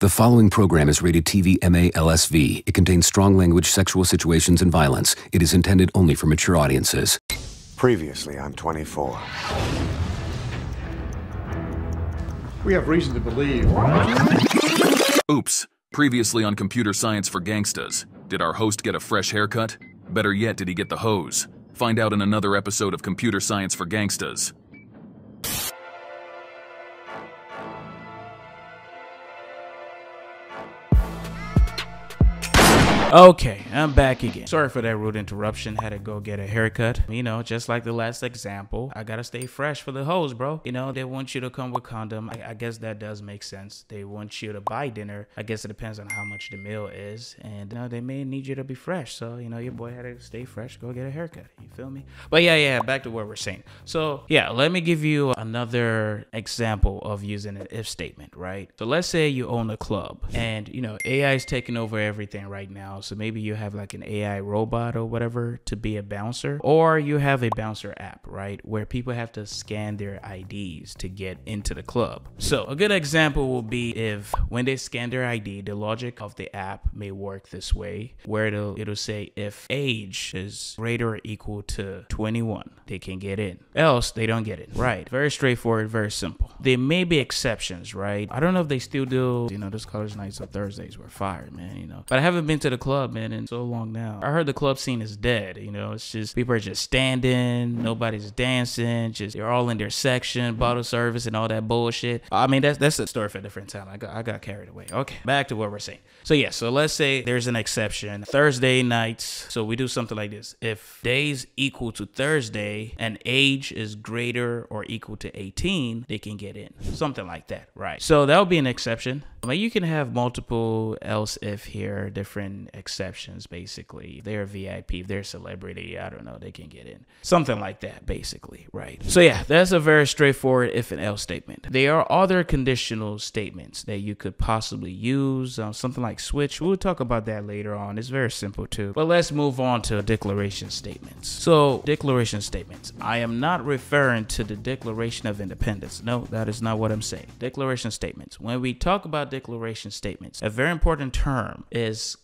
The following program is rated TV MA LSV. It contains strong language, sexual situations, and violence. It is intended only for mature audiences. Previously on 24. We have reason to believe. Oops. Previously on Computer Science for Gangstas. Did our host get a fresh haircut? Better yet, did he get the hose? Find out in another episode of Computer Science for Gangstas. Okay, I'm back again. Sorry for that rude interruption. Had to go get a haircut. You know, just like the last example, I gotta stay fresh for the hoes, bro. You know, they want you to come with condom. I, I guess that does make sense. They want you to buy dinner. I guess it depends on how much the meal is, and you know, they may need you to be fresh. So you know, your boy had to stay fresh. Go get a haircut. You feel me? But yeah, yeah. Back to what we're saying. So yeah, let me give you another example of using an if statement, right? So let's say you own a club, and you know, AI is taking over everything right now. So maybe you have like an AI robot or whatever to be a bouncer, or you have a bouncer app, right? Where people have to scan their IDs to get into the club. So a good example will be if when they scan their ID, the logic of the app may work this way, where it'll, it'll say if age is greater or equal to 21, they can get in. Else, they don't get in. Right. Very straightforward, very simple. There may be exceptions, right? I don't know if they still do, you know, those college nights on Thursdays were fired, man, you know. But I haven't been to the club, man, in so long now. I heard the club scene is dead. You know, it's just people are just standing, nobody's dancing, just they're all in their section, bottle service and all that bullshit. I mean, that's that's a story for a different time. I got I got carried away. Okay, back to what we're saying. So yeah, so let's say there's an exception. Thursday nights. So we do something like this. If days equal to Thursday and age is greater or equal to 18, they can get in. Something like that, right? So that would be an exception. But you can have multiple else if here, different exceptions basically. They're VIP, they're a celebrity, I don't know, they can get in. Something like that, basically, right? So yeah, that's a very straightforward if and else statement. There are other conditional statements that you could possibly use, um, something like switch. We'll talk about that later on. It's very simple too. But let's move on to declaration statements. So declaration statements. I am not referring to the Declaration of Independence. No, that is not what I'm saying. Declaration statements. When we talk about declaration statements, a very important term is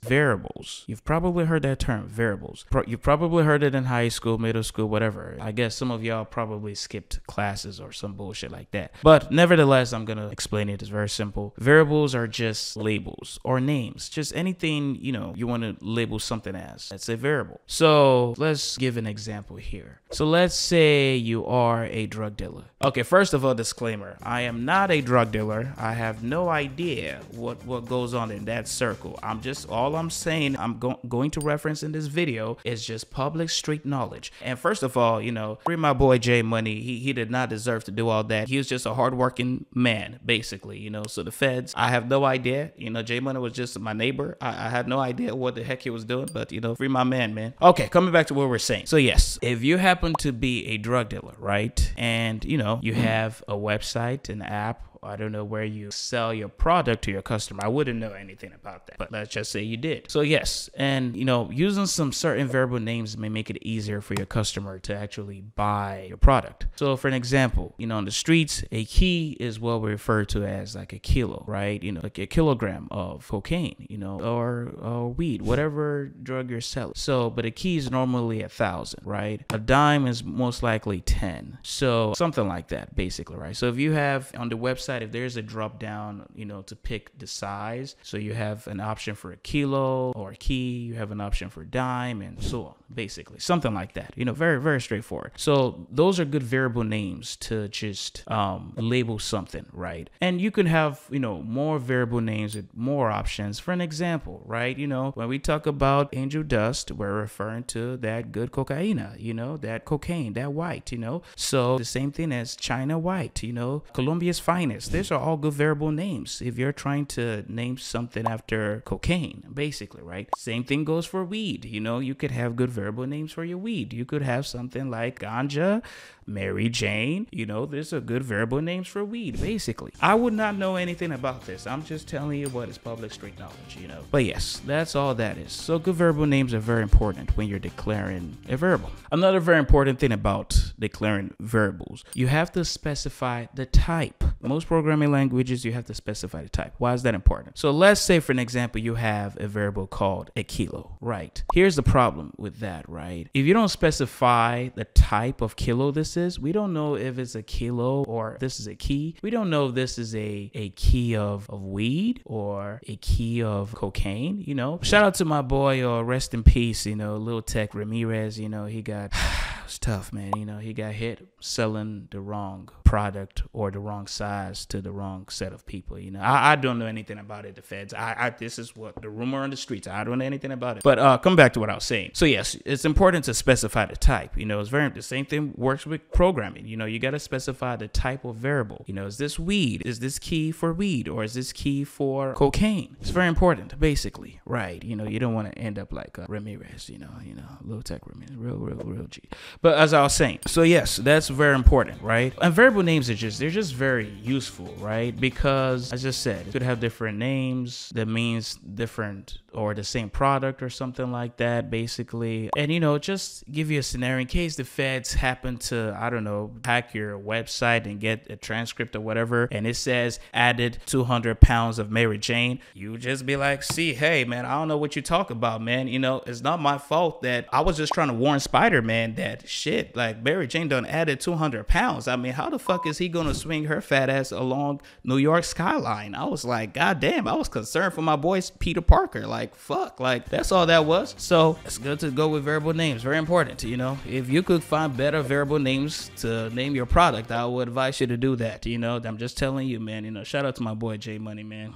variables. You've probably heard that term, variables. Pro- you've probably heard it in high school, middle school, whatever. I guess some of y'all probably skipped classes or some bullshit like that. But nevertheless, I'm to explain it. It's very simple. Variables are just labels or names, just anything, you know, you want to label something as. That's a variable. So let's give an example here. So let's say you are a drug dealer. Okay, first of all, disclaimer I am not a drug dealer. I have no idea what, what goes on in that circle. I'm just, all I'm saying, I'm go- going to reference in this video is just public street knowledge. And first of all, you know, free my boy Jay Money. He, he did not deserve to do all that. He was just a hardworking man, basically, you know. So the feds, I have no idea. You know, Jay Money was just my neighbor. I, I had no idea what the heck he was doing, but, you know, free my man, man. Okay, coming back to what we're saying. So, yes, if you happen to be a drug dealer, right? And, you know, you have a website, an app, I don't know where you sell your product to your customer. I wouldn't know anything about that, but let's just say you did. So yes, and you know, using some certain variable names may make it easier for your customer to actually buy your product. So for an example, you know, on the streets, a key is what we refer to as like a kilo, right? You know, like a kilogram of cocaine, you know, or, or weed, whatever drug you're selling. So, but a key is normally a thousand, right? A dime is most likely 10. So something like that, basically, right? So if you have on the website, if there's a drop down, you know, to pick the size, so you have an option for a kilo or a key, you have an option for dime, and so on, basically, something like that. You know, very very straightforward. So those are good variable names to just um, label something, right? And you can have you know more variable names with more options. For an example, right? You know, when we talk about angel dust, we're referring to that good cocaine, you know, that cocaine, that white, you know. So the same thing as China white, you know, Colombia's finest these are all good variable names if you're trying to name something after cocaine, basically, right? Same thing goes for weed. You know, you could have good variable names for your weed. You could have something like ganja, Mary Jane. You know, there's a good variable names for weed, basically. I would not know anything about this. I'm just telling you what is public street knowledge, you know. But yes, that's all that is. So good variable names are very important when you're declaring a variable. Another very important thing about declaring variables, you have to specify the type. Most programming languages, you have to specify the type. Why is that important? So let's say, for an example, you have a variable called a kilo, right? Here's the problem with that, right? If you don't specify the type of kilo this is, we don't know if it's a kilo or this is a key. We don't know if this is a, a key of, of weed or a key of cocaine, you know? Shout out to my boy, uh, rest in peace, you know, Lil Tech Ramirez, you know, he got it's tough, man. You know, he got hit selling the wrong product or the wrong size to the wrong set of people. You know, I, I don't know anything about it. The feds, I, I, this is what the rumor on the streets. I don't know anything about it. But uh, come back to what I was saying. So yes, it's important to specify the type. You know, it's very the same thing works with programming. You know, you got to specify the type of variable. You know, is this weed? Is this key for weed or is this key for cocaine? It's very important, basically, right? You know, you don't want to end up like uh, Ramirez. You know, you know, low tech Ramirez, real, real, real G. But as I was saying, so yes, that's very important, right? And variable names are just they're just very useful, right? Because as I just said, it could have different names that means different or the same product or something like that, basically. And you know, just give you a scenario in case the feds happen to, I don't know, hack your website and get a transcript or whatever, and it says added 200 pounds of Mary Jane, you just be like, see, hey man, I don't know what you talk about, man. You know, it's not my fault that I was just trying to warn Spider Man that shit, like Mary Jane done added 200 pounds. I mean, how the fuck is he gonna swing her fat ass along New York skyline? I was like, god damn, I was concerned for my boys Peter Parker. Like, fuck, like that's all that was. So it's good to go with variable names. Very important, you know. If you could find better variable names to name your product, I would advise you to do that. You know, I'm just telling you, man. You know, shout out to my boy J Money, man.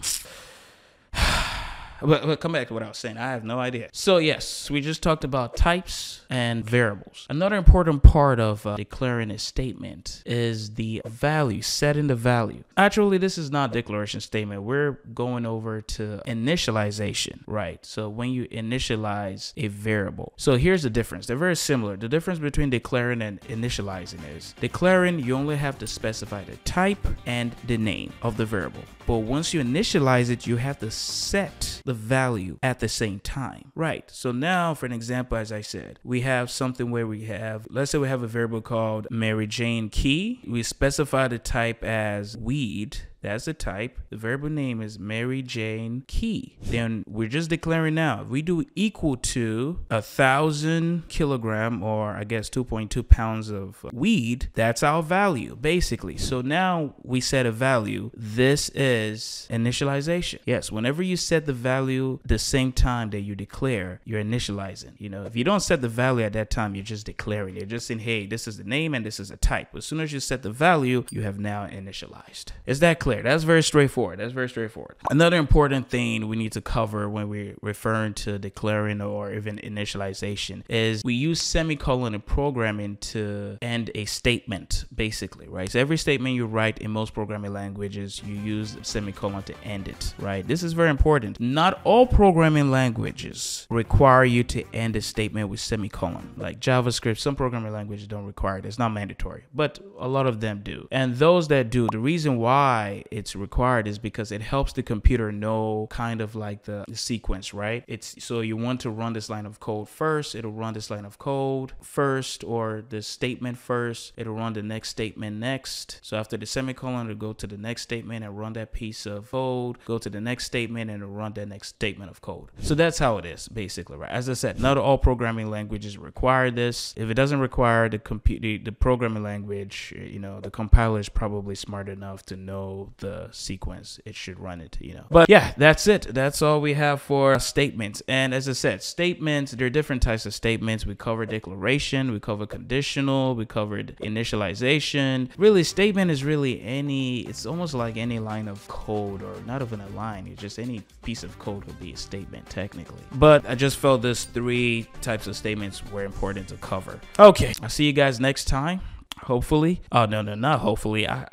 But, but come back to what I was saying. I have no idea. So yes, we just talked about types and variables. Another important part of uh, declaring a statement is the value, setting the value. Actually, this is not declaration statement. We're going over to initialization, right? So when you initialize a variable. So here's the difference. They're very similar. The difference between declaring and initializing is declaring, you only have to specify the type and the name of the variable. But once you initialize it, you have to set the value at the same time. Right. So now, for an example, as I said, we have something where we have, let's say we have a variable called Mary Jane key. We specify the type as weed that's the type. The variable name is Mary Jane Key. Then we're just declaring now. If we do equal to a thousand kilogram or I guess 2.2 pounds of weed, that's our value basically. So now we set a value. This is initialization. Yes, whenever you set the value the same time that you declare, you're initializing. You know, if you don't set the value at that time, you're just declaring. You're just saying, hey, this is the name and this is a type. As soon as you set the value, you have now initialized. Is that clear? Clear. That's very straightforward. That's very straightforward. Another important thing we need to cover when we're referring to declaring or even initialization is we use semicolon in programming to end a statement, basically, right? So every statement you write in most programming languages, you use semicolon to end it, right? This is very important. Not all programming languages require you to end a statement with semicolon. Like JavaScript, some programming languages don't require it. It's not mandatory, but a lot of them do. And those that do, the reason why it's required is because it helps the computer know kind of like the, the sequence, right? It's so you want to run this line of code first, it'll run this line of code first or the statement first, it'll run the next statement next. So after the semicolon, it'll go to the next statement and run that piece of code, go to the next statement and it'll run that next statement of code. So that's how it is basically, right? As I said, not all programming languages require this. If it doesn't require the compute the, the programming language, you know, the compiler is probably smart enough to know the sequence it should run it, you know. But yeah, that's it. That's all we have for uh, statements. And as I said, statements, there are different types of statements. We covered declaration, we covered conditional, we covered initialization. Really, statement is really any, it's almost like any line of code or not even a line, it's just any piece of code would be a statement technically. But I just felt this three types of statements were important to cover. Okay, I'll see you guys next time. Hopefully. Oh, no, no, not hopefully. I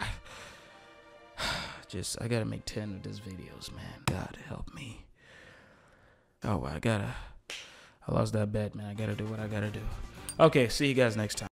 just I gotta make ten of these videos, man. God help me. Oh, I gotta I lost that bet, man. I gotta do what I gotta do. Okay, see you guys next time.